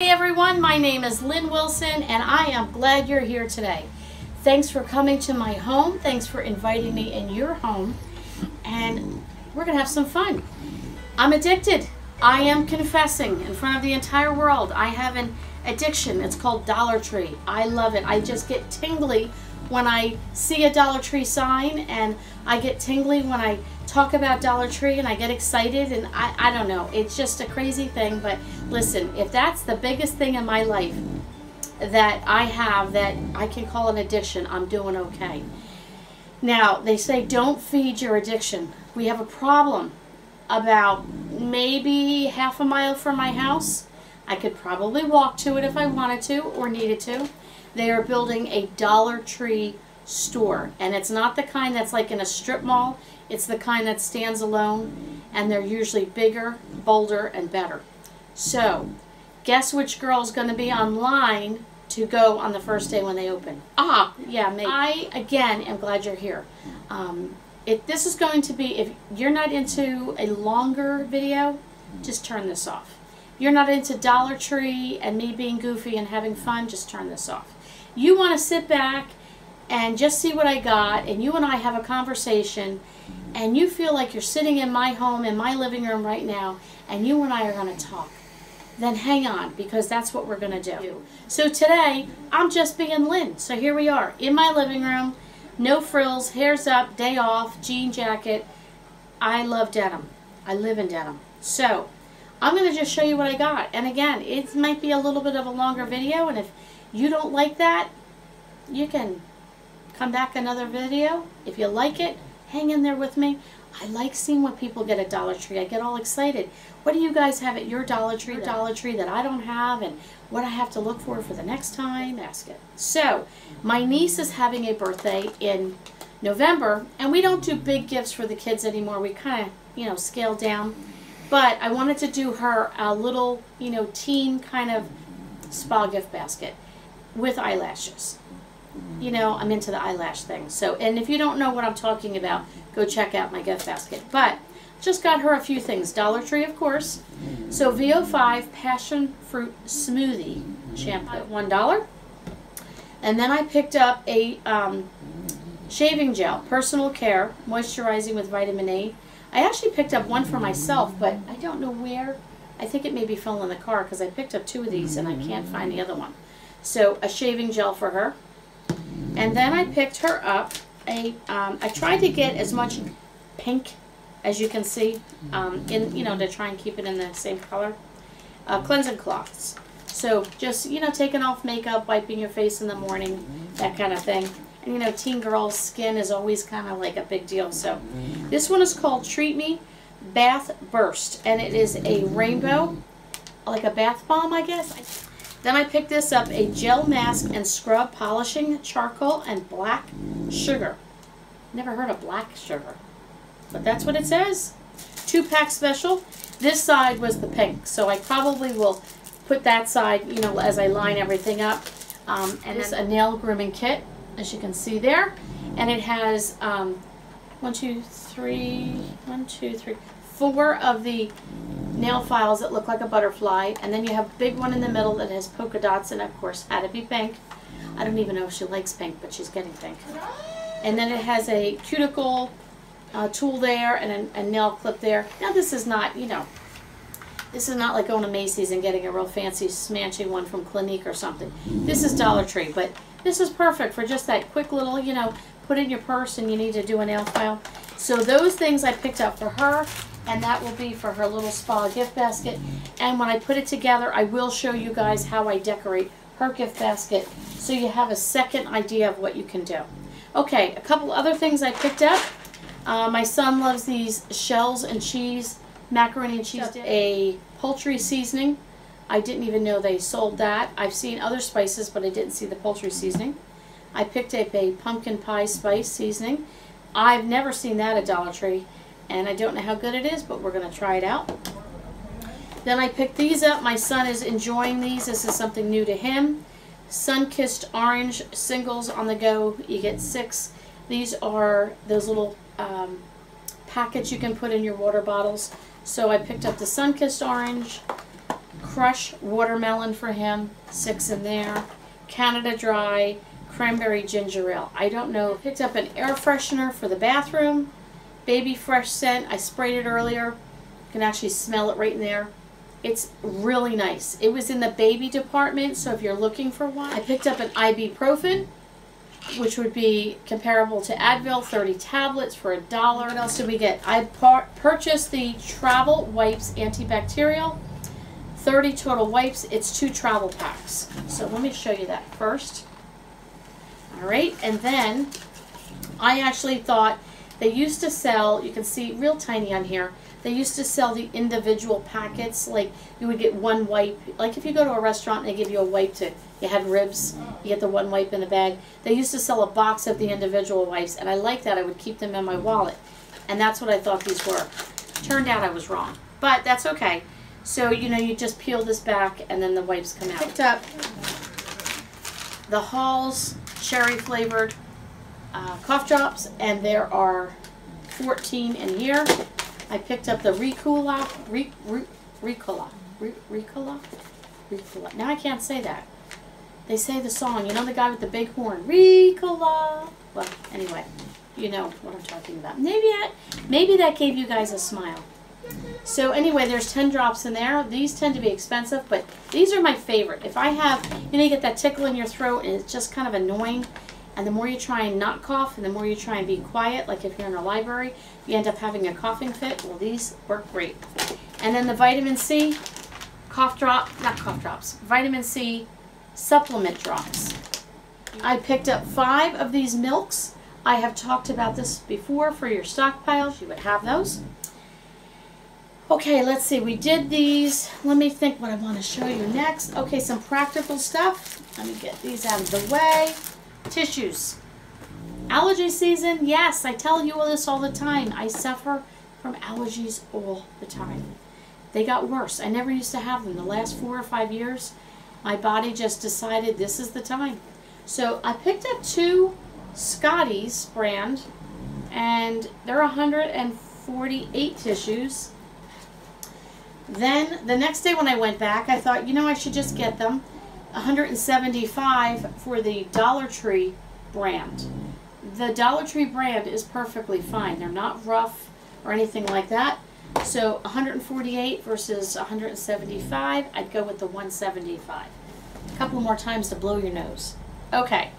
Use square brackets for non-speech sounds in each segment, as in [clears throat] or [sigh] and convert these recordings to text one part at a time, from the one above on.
Hey everyone, my name is Lynn Wilson and I am glad you're here today. Thanks for coming to my home. Thanks for inviting me in your home. And we're going to have some fun. I'm addicted. I am confessing in front of the entire world. I have an addiction. It's called Dollar Tree. I love it. I just get tingly when I see a Dollar Tree sign and I get tingly when I talk about Dollar Tree and I get excited and I, I don't know. It's just a crazy thing. But listen, if that's the biggest thing in my life that I have that I can call an addiction, I'm doing okay. Now, they say don't feed your addiction. We have a problem about maybe half a mile from my house. I could probably walk to it if I wanted to or needed to. They are building a Dollar Tree store, and it's not the kind that's like in a strip mall. It's the kind that stands alone, and they're usually bigger, bolder, and better. So, guess which girl is going to be online to go on the first day when they open? Ah, yeah, me. I, again, am glad you're here. Um, if this is going to be, if you're not into a longer video, just turn this off. You're not into Dollar Tree and me being goofy and having fun, just turn this off. You want to sit back and just see what I got, and you and I have a conversation, and you feel like you're sitting in my home, in my living room right now, and you and I are going to talk, then hang on, because that's what we're going to do. So today, I'm just being Lynn. So here we are, in my living room, no frills, hairs up, day off, jean jacket. I love denim. I live in denim. So, I'm going to just show you what I got. And again, it might be a little bit of a longer video, and if you don't like that, you can come back another video. If you like it, hang in there with me. I like seeing what people get at Dollar Tree. I get all excited. What do you guys have at your Dollar Tree, Dollar Tree that I don't have, and what I have to look for for the next time? Ask it. So, my niece is having a birthday in November, and we don't do big gifts for the kids anymore. We kind of, you know, scale down. But I wanted to do her a little, you know, teen kind of spa gift basket with eyelashes. You know, I'm into the eyelash thing. So, and if you don't know what I'm talking about, go check out my gift basket. But just got her a few things. Dollar Tree, of course. So VO5 Passion Fruit Smoothie shampoo, one dollar. And then I picked up a um, shaving gel, personal care, moisturizing with vitamin A. I actually picked up one for myself, but I don't know where. I think it maybe fell in the car because I picked up two of these and I can't find the other one. So a shaving gel for her. And then I picked her up a, um, I tried to get as much pink as you can see, um, in, you know, to try and keep it in the same color. Uh, cleansing cloths. So just, you know, taking off makeup, wiping your face in the morning, that kind of thing. And, you know, teen girls' skin is always kind of like a big deal. So this one is called Treat Me Bath Burst. And it is a rainbow, like a bath bomb, I guess. Then I picked this up, a gel mask and scrub polishing charcoal and black sugar. Never heard of black sugar, but that's what it says. Two pack special. This side was the pink, so I probably will put that side, you know, as I line everything up. Um, and it's a nail grooming kit, as you can see there. And it has um, one, two, three, one, two, three, four of the nail files that look like a butterfly, and then you have a big one in the middle that has polka dots, and of course had to be pink. I don't even know if she likes pink, but she's getting pink. And then it has a cuticle uh, tool there and a, a nail clip there. Now this is not, you know, this is not like going to Macy's and getting a real fancy smancy one from Clinique or something. This is Dollar Tree, but this is perfect for just that quick little, you know, put in your purse and you need to do a nail file. So those things I picked up for her and that will be for her little spa gift basket. And when I put it together, I will show you guys how I decorate her gift basket so you have a second idea of what you can do. Okay, a couple other things I picked up. Uh, my son loves these shells and cheese, macaroni and cheese, a poultry seasoning. I didn't even know they sold that. I've seen other spices, but I didn't see the poultry seasoning. I picked up a pumpkin pie spice seasoning. I've never seen that at Dollar Tree and I don't know how good it is, but we're going to try it out. Then I picked these up. My son is enjoying these. This is something new to him. Sun-Kissed Orange singles on the go. You get six. These are those little um, packets you can put in your water bottles. So I picked up the Sun-Kissed Orange, Crush watermelon for him, six in there. Canada Dry cranberry ginger ale. I don't know. Picked up an air freshener for the bathroom. Baby fresh scent. I sprayed it earlier. You can actually smell it right in there. It's really nice. It was in the baby department, so if you're looking for one, I picked up an ibuprofen, which would be comparable to Advil, 30 tablets for a dollar. What else did we get? I purchased the Travel Wipes antibacterial, 30 total wipes. It's two travel packs. So let me show you that first. All right, and then I actually thought they used to sell, you can see real tiny on here, they used to sell the individual packets, like you would get one wipe, like if you go to a restaurant and they give you a wipe to, you had ribs, you get the one wipe in the bag. They used to sell a box of the individual wipes, and I like that. I would keep them in my wallet, and that's what I thought these were. Turned out I was wrong, but that's okay. So, you know, you just peel this back, and then the wipes come out. Picked up the Halls cherry flavored uh, cough drops, and there are 14 in here. I picked up the Ricola, Ricola, Ricola, Ricola. Now I can't say that. They say the song, you know the guy with the big horn, Ricola. Well, anyway, you know what I'm talking about. Maybe that, maybe that gave you guys a smile. So anyway, there's 10 drops in there. These tend to be expensive, but these are my favorite. If I have, you know, you get that tickle in your throat and it's just kind of annoying, and the more you try and not cough, and the more you try and be quiet, like if you're in a library, you end up having a coughing fit. Well, these work great. And then the vitamin C, cough drop, not cough drops, vitamin C supplement drops. I picked up five of these milks. I have talked about this before for your stockpiles. You would have those. Okay, let's see. We did these. Let me think what I want to show you next. Okay, some practical stuff. Let me get these out of the way. Tissues. Allergy season. Yes, I tell you all this all the time. I suffer from allergies all the time. They got worse. I never used to have them. The last four or five years, my body just decided this is the time. So I picked up two Scotties brand, and they're 148 tissues then the next day when I went back, I thought, you know, I should just get them. 175 for the Dollar Tree brand. The Dollar Tree brand is perfectly fine. They're not rough or anything like that. So 148 versus 175, I'd go with the 175. A couple more times to blow your nose. Okay.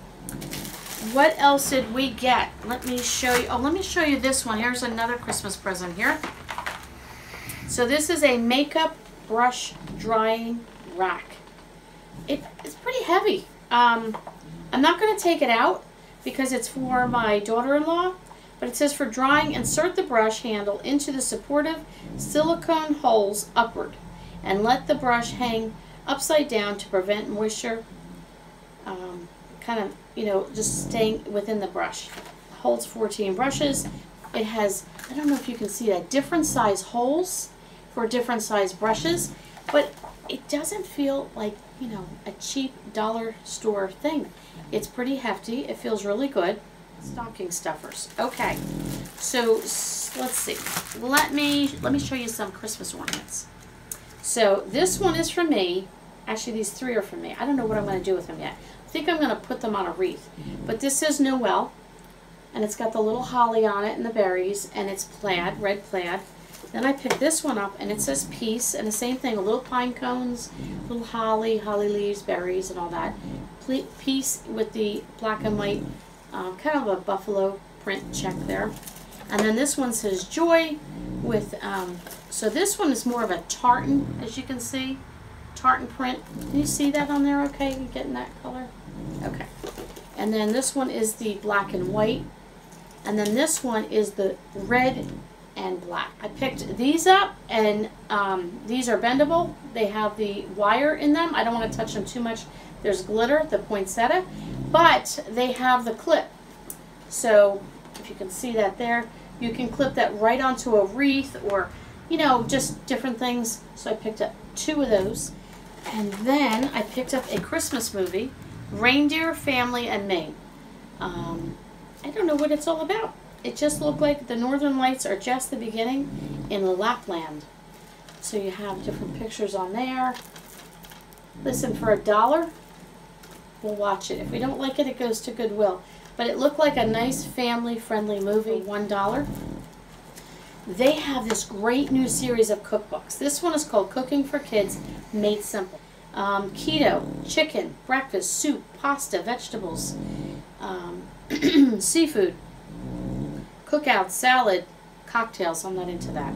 What else did we get? Let me show you. Oh, let me show you this one. Here's another Christmas present here. So this is a makeup brush drying rack. It, it's pretty heavy. Um, I'm not going to take it out because it's for my daughter-in-law, but it says for drying, insert the brush handle into the supportive silicone holes upward and let the brush hang upside down to prevent moisture um, kind of, you know, just staying within the brush. It holds 14 brushes. It has, I don't know if you can see that, different size holes different size brushes, but it doesn't feel like, you know, a cheap dollar store thing. It's pretty hefty. It feels really good. Stocking stuffers. Okay, so let's see. Let me let me show you some Christmas ornaments. So this one is for me. Actually, these three are for me. I don't know what I'm going to do with them yet. I think I'm going to put them on a wreath. But this is Noel, and it's got the little holly on it and the berries, and it's plaid, red plaid. Then I picked this one up, and it says peace, and the same thing, a little pine cones, little holly, holly leaves, berries, and all that. Peace with the black and white, um, kind of a buffalo print check there. And then this one says joy with, um, so this one is more of a tartan, as you can see, tartan print. Can you see that on there okay? You getting that color? Okay. And then this one is the black and white. And then this one is the red and black. I picked these up and um, these are bendable. They have the wire in them. I don't want to touch them too much. There's glitter, the poinsettia, but they have the clip. So if you can see that there, you can clip that right onto a wreath or, you know, just different things. So I picked up two of those. And then I picked up a Christmas movie, Reindeer, Family, and Me. Um, I don't know what it's all about it just looked like the northern lights are just the beginning in the Lapland. So you have different pictures on there. Listen, for a dollar, we'll watch it. If we don't like it, it goes to Goodwill. But it looked like a nice family-friendly movie. One dollar. They have this great new series of cookbooks. This one is called Cooking for Kids, Made Simple. Um, keto, chicken, breakfast, soup, pasta, vegetables, um, [clears throat] seafood, cookout, salad, cocktails. I'm not into that.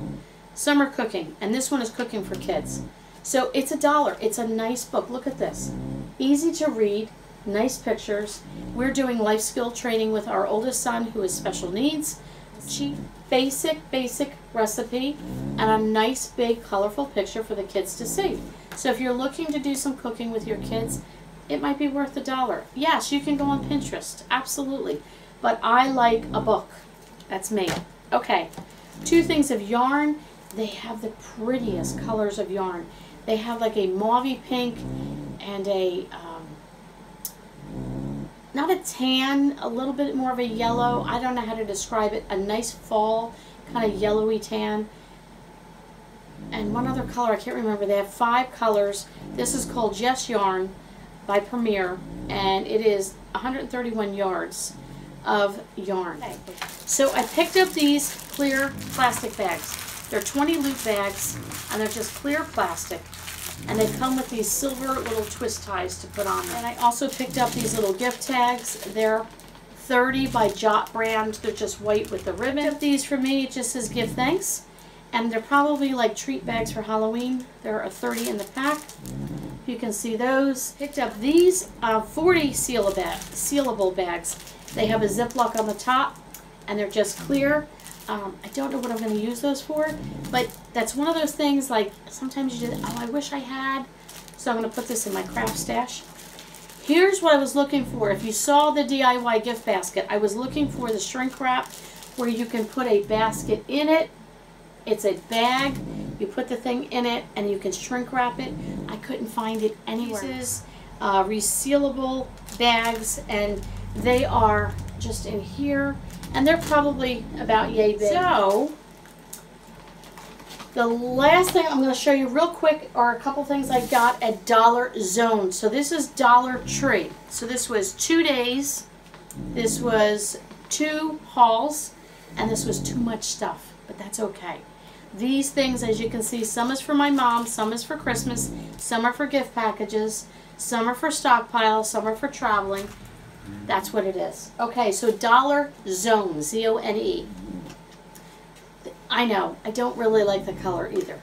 Summer cooking, and this one is cooking for kids. So it's a dollar. It's a nice book. Look at this. Easy to read, nice pictures. We're doing life skill training with our oldest son who has special needs. Cheap, basic, basic recipe, and a nice, big, colorful picture for the kids to see. So if you're looking to do some cooking with your kids, it might be worth a dollar. Yes, you can go on Pinterest, absolutely. But I like a book. That's me. Okay, two things of yarn. They have the prettiest colors of yarn. They have like a mauvey pink and a, um, not a tan, a little bit more of a yellow. I don't know how to describe it. A nice fall, kind of yellowy tan. And one other color, I can't remember. They have five colors. This is called Jess Yarn by Premier, and it is 131 yards of yarn. So I picked up these clear plastic bags. They're 20 loop bags, and they're just clear plastic. And they come with these silver little twist ties to put on them. And I also picked up these little gift tags. They're 30 by Jot brand. They're just white with the ribbon. These for me. It just says give thanks. And they're probably like treat bags for Halloween. There are 30 in the pack. You can see those. Picked up these uh, 40 sealable, sealable bags. They have a Ziploc on the top and they're just clear. Um, I don't know what I'm going to use those for, but that's one of those things like sometimes you just, oh, I wish I had. So I'm going to put this in my craft stash. Here's what I was looking for. If you saw the DIY gift basket, I was looking for the shrink wrap where you can put a basket in it. It's a bag. You put the thing in it and you can shrink wrap it. I couldn't find it anywhere. These uh, resealable bags and they are just in here and they're probably about yay big. So, the last thing I'm going to show you real quick are a couple things I got at Dollar Zone. So this is Dollar Tree. So this was two days, this was two hauls, and this was too much stuff, but that's okay. These things, as you can see, some is for my mom, some is for Christmas, some are for gift packages, some are for stockpile, some are for traveling. That's what it is. Okay, so Dollar Zone, Z-O-N-E. I know, I don't really like the color either.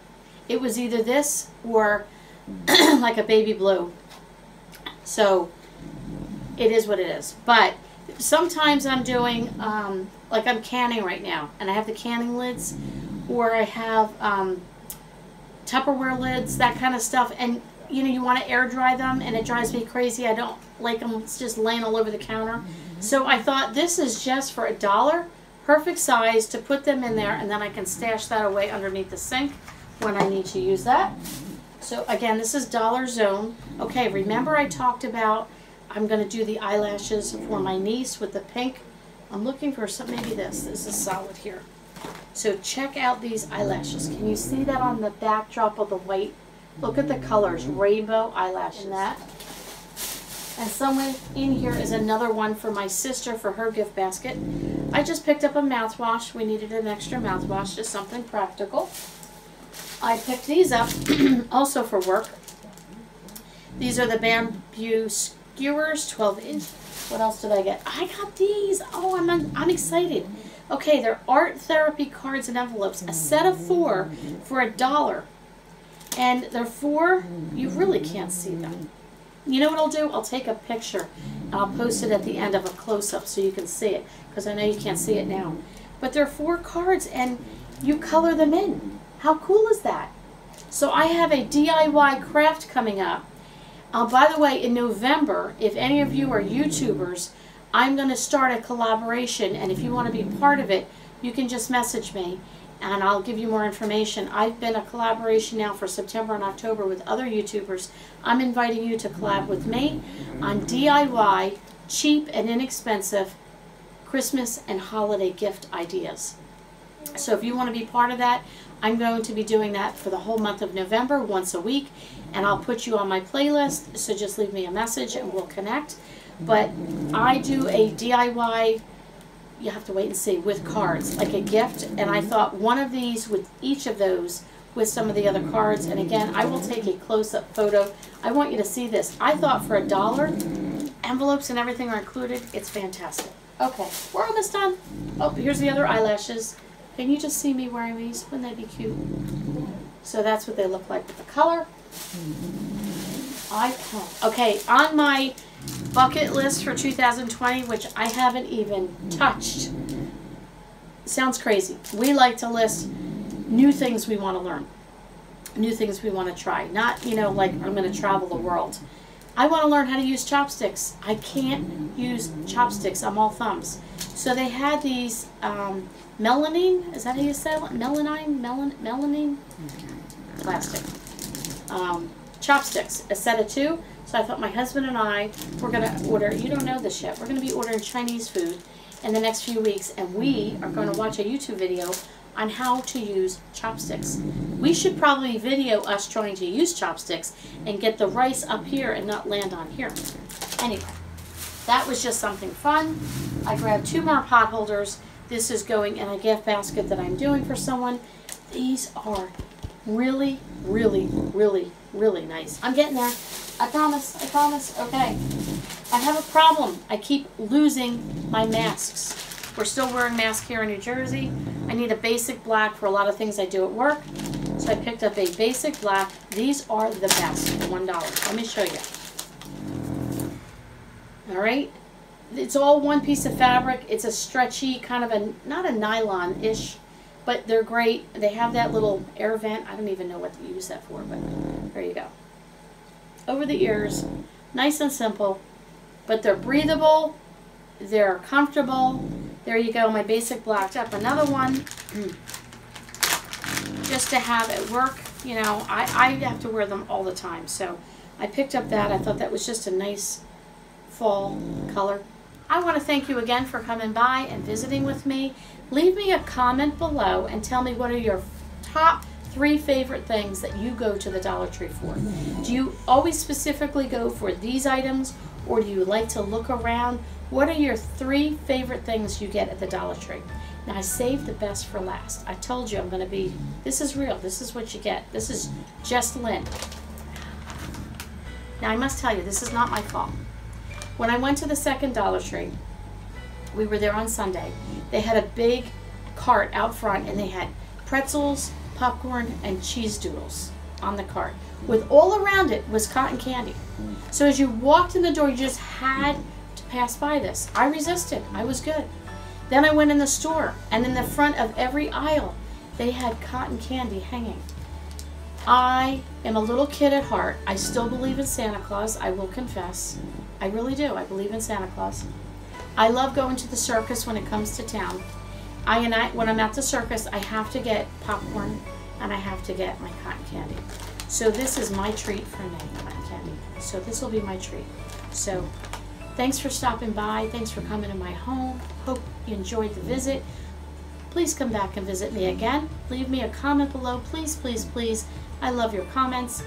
It was either this or [clears throat] like a baby blue. So, it is what it is. But, sometimes I'm doing, um, like I'm canning right now, and I have the canning lids, or I have um, Tupperware lids, that kind of stuff, and you know, you want to air dry them, and it drives me crazy. I don't like them just laying all over the counter. Mm-hmm. So I thought this is just for a dollar, perfect size to put them in there, and then I can stash that away underneath the sink when I need to use that. So again, this is Dollar Zone. Okay, remember I talked about I'm going to do the eyelashes for my niece with the pink. I'm looking for some, maybe this. This is solid here. So check out these eyelashes. Can you see that on the backdrop of the white Look at the colors, rainbow eyelash and that. And somewhere in here is another one for my sister for her gift basket. I just picked up a mouthwash. We needed an extra mouthwash, just something practical. I picked these up [clears throat] also for work. These are the bamboo skewers, 12 inch. What else did I get? I got these. Oh, I'm, I'm excited. Okay, they're art therapy cards and envelopes. A set of four for a dollar. And they're four, you really can't see them. You know what I'll do? I'll take a picture and I'll post it at the end of a close-up so you can see it because I know you can't see it now. But there are four cards and you color them in. How cool is that? So I have a DIY craft coming up. Uh, by the way, in November, if any of you are YouTubers, I'm going to start a collaboration and if you want to be part of it, you can just message me and I'll give you more information. I've been a collaboration now for September and October with other YouTubers. I'm inviting you to collab with me on DIY, cheap and inexpensive Christmas and holiday gift ideas. So if you want to be part of that, I'm going to be doing that for the whole month of November, once a week. and I'll put you on my playlist. So just leave me a message and we'll connect. But I do a DIY, you have to wait and see, with cards, like a gift. And I thought one of these with each of those with some of the other cards. And again, I will take a close-up photo. I want you to see this. I thought for a dollar, envelopes and everything are included. It's fantastic. Okay, we're almost done. Oh, here's the other eyelashes. Can you just see me wearing these? Wouldn't they be cute? So that's what they look like with the color. I Okay, on my bucket list for 2020, which I haven't even touched. Sounds crazy. We like to list new things we want to learn, new things we want to try. Not, you know, like I'm going to travel the world. I want to learn how to use chopsticks. I can't use chopsticks. I'm all thumbs. So they had these um, melanine, is that how you say it? Melanine? Melan melanine? Plastic. Um, chopsticks, a set of two. So I thought my husband and I were going to order, you don't know this yet, we're going to be ordering Chinese food in the next few weeks and we are going to watch a YouTube video on how to use chopsticks. We should probably video us trying to use chopsticks and get the rice up here and not land on here. Anyway, that was just something fun. I grabbed two more pot holders. This is going in a gift basket that I'm doing for someone. These are really, really, really, really nice. I'm getting there. I promise. I promise. Okay. I have a problem. I keep losing my masks. We're still wearing masks here in New Jersey. I need a basic black for a lot of things I do at work. So I picked up a basic black. These are the best, $1. Let me show you. All right. It's all one piece of fabric. It's a stretchy, kind of a, not a nylon-ish, but they're great. They have that little air vent. I don't even know what to use that for, but there you go. Over the ears, nice and simple, but they're breathable, they're comfortable, there you go, my basic black up. Another one, [clears throat] just to have at work. You know, I, I have to wear them all the time. So I picked up that. I thought that was just a nice fall color. I want to thank you again for coming by and visiting with me. Leave me a comment below and tell me what are your top three favorite things that you go to the Dollar Tree for. Do you always specifically go for these items or do you like to look around? What are your three favorite things you get at the Dollar Tree? Now I saved the best for last. I told you I'm going to be, this is real. This is what you get. This is just Lynn. Now I must tell you, this is not my fault. When I went to the second Dollar Tree, we were there on Sunday. They had a big cart out front and they had pretzels, popcorn, and cheese doodles on the cart. With all around it was cotton candy. So as you walked in the door, you just had to pass by this. I resisted. I was good. Then I went in the store, and in the front of every aisle, they had cotton candy hanging. I am a little kid at heart. I still believe in Santa Claus, I will confess. I really do. I believe in Santa Claus. I love going to the circus when it comes to town. I and I, when I'm at the circus, I have to get popcorn and I have to get my cotton candy. So this is my treat for me, cotton candy. So this will be my treat. So thanks for stopping by. Thanks for coming to my home. Hope you enjoyed the visit. Please come back and visit me again. Leave me a comment below. Please, please, please. I love your comments.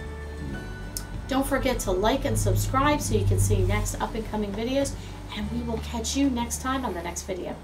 Don't forget to like and subscribe so you can see next up and coming videos. And we will catch you next time on the next video.